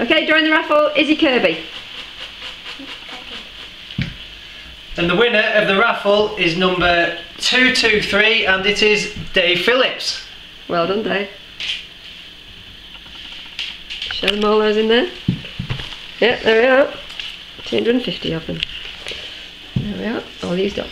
Okay, join the raffle, Izzy Kirby. And the winner of the raffle is number 223 and it is Dave Phillips. Well done, Dave. Show them all those in there. Yeah, there we are. 250 of them. There we are, all used up.